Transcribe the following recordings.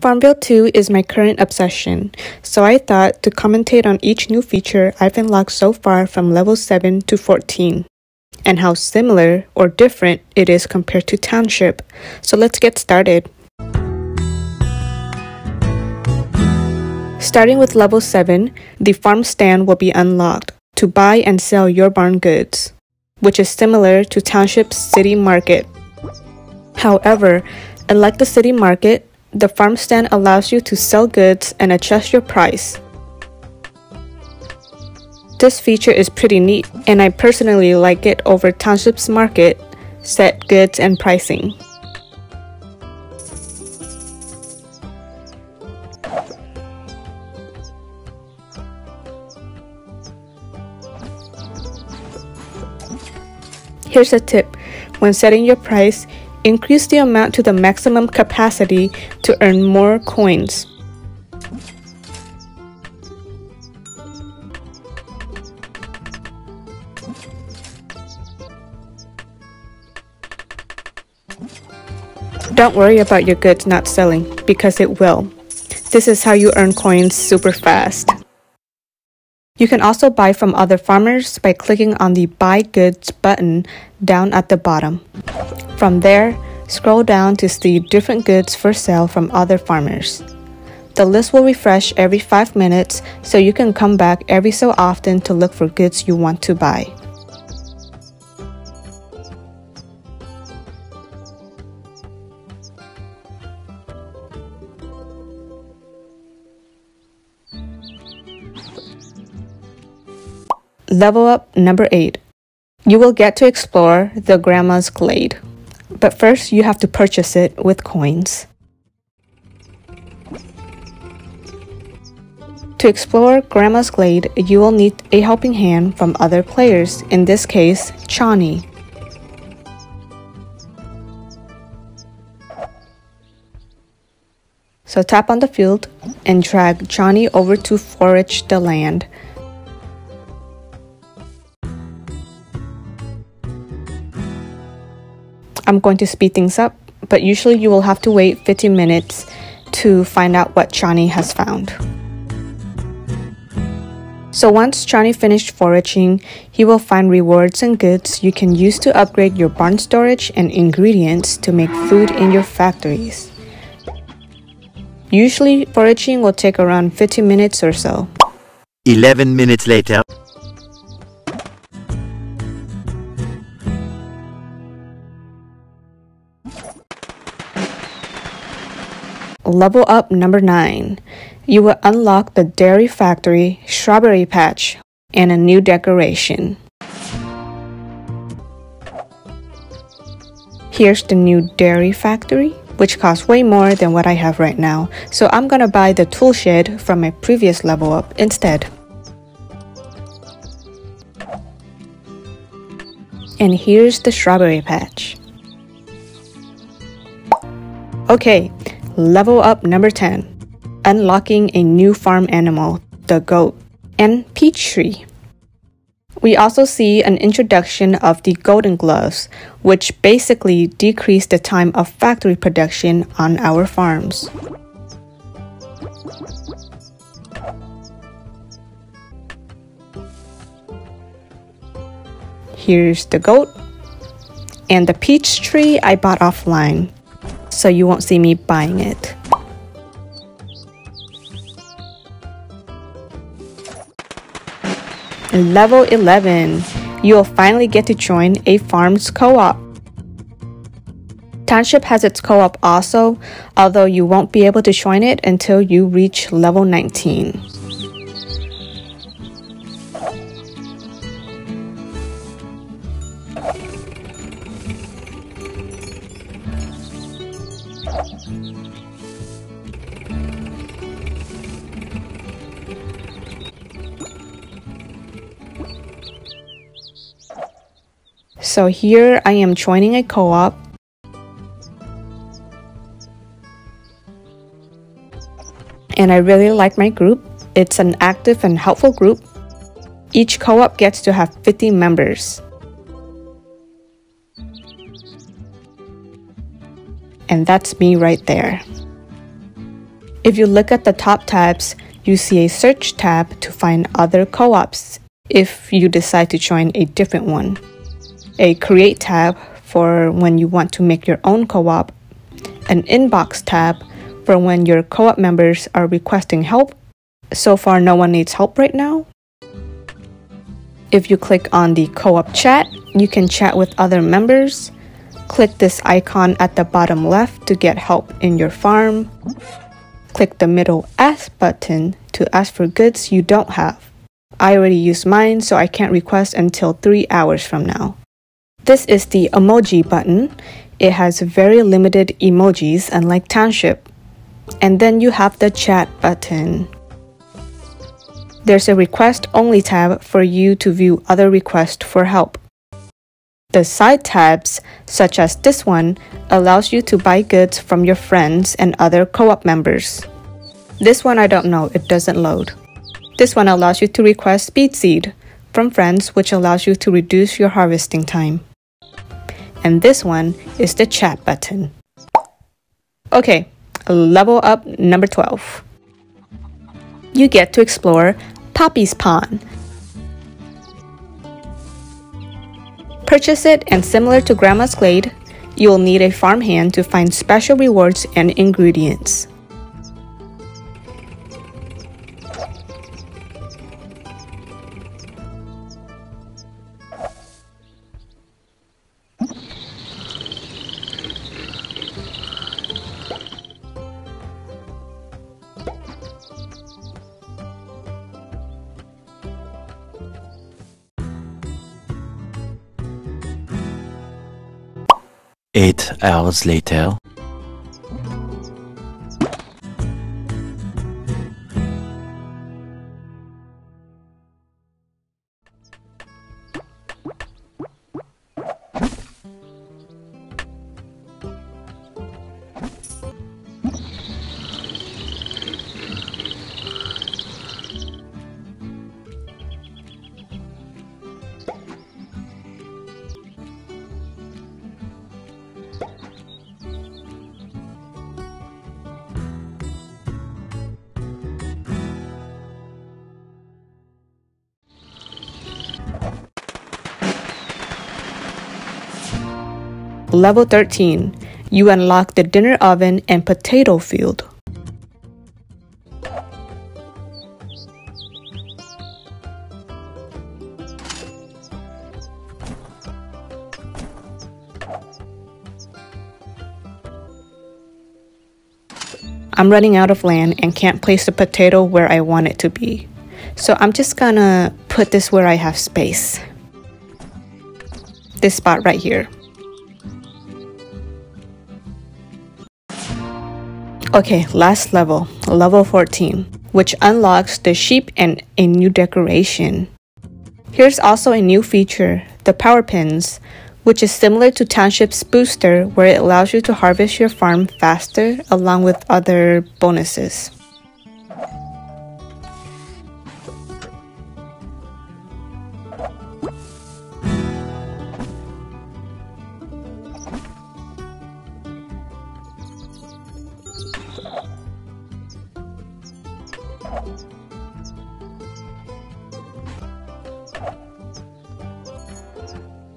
Farmville 2 is my current obsession, so I thought to commentate on each new feature I've unlocked so far from level 7 to 14, and how similar or different it is compared to Township. So let's get started. Starting with level 7, the farm stand will be unlocked to buy and sell your barn goods, which is similar to Township's city market. However, unlike the city market, the farm stand allows you to sell goods and adjust your price. This feature is pretty neat, and I personally like it over Township's market, set goods and pricing. Here's a tip. When setting your price, Increase the amount to the maximum capacity to earn more coins. Don't worry about your goods not selling, because it will. This is how you earn coins super fast. You can also buy from other farmers by clicking on the Buy Goods button down at the bottom. From there, scroll down to see different goods for sale from other farmers. The list will refresh every 5 minutes so you can come back every so often to look for goods you want to buy. Level up number 8. You will get to explore the Grandma's Glade. But first, you have to purchase it with coins. To explore Grandma's Glade, you will need a helping hand from other players, in this case, Johnny. So tap on the field and drag Johnny over to forage the land. I'm going to speed things up, but usually you will have to wait 15 minutes to find out what Johnny has found. So once Johnny finished foraging, he will find rewards and goods you can use to upgrade your barn storage and ingredients to make food in your factories. Usually, foraging will take around 15 minutes or so. 11 minutes later. Level up number 9. You will unlock the Dairy Factory Strawberry Patch and a new decoration. Here's the new Dairy Factory, which costs way more than what I have right now, so I'm gonna buy the tool shed from my previous level up instead. And here's the Strawberry Patch. Okay, Level up number 10. Unlocking a new farm animal, the goat, and peach tree. We also see an introduction of the golden gloves, which basically decrease the time of factory production on our farms. Here's the goat. And the peach tree I bought offline so you won't see me buying it. Level 11. You will finally get to join a farm's co-op. Township has its co-op also, although you won't be able to join it until you reach level 19. So here I am joining a co-op. And I really like my group. It's an active and helpful group. Each co-op gets to have 50 members. And that's me right there. If you look at the top tabs, you see a search tab to find other co-ops if you decide to join a different one, a create tab for when you want to make your own co-op, an inbox tab for when your co-op members are requesting help. So far no one needs help right now. If you click on the co-op chat, you can chat with other members. Click this icon at the bottom left to get help in your farm. Click the middle Ask button to ask for goods you don't have. I already used mine, so I can't request until 3 hours from now. This is the emoji button. It has very limited emojis, unlike Township. And then you have the chat button. There's a request only tab for you to view other requests for help. The side tabs, such as this one, allows you to buy goods from your friends and other co-op members. This one I don't know, it doesn't load. This one allows you to request speed seed from friends, which allows you to reduce your harvesting time. And this one is the chat button. Okay, level up number 12. You get to explore Poppy's Pond. Purchase it and similar to Grandma's Glade, you will need a farmhand to find special rewards and ingredients. Eight hours later. Level 13. You unlock the dinner oven and potato field. I'm running out of land and can't place the potato where I want it to be. So I'm just gonna put this where I have space. This spot right here. Okay, last level, level 14, which unlocks the sheep and a new decoration. Here's also a new feature, the power pins, which is similar to Township's booster where it allows you to harvest your farm faster along with other bonuses.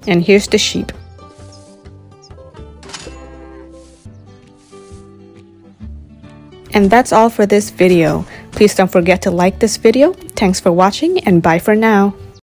And here's the sheep. And that's all for this video. Please don't forget to like this video. Thanks for watching and bye for now.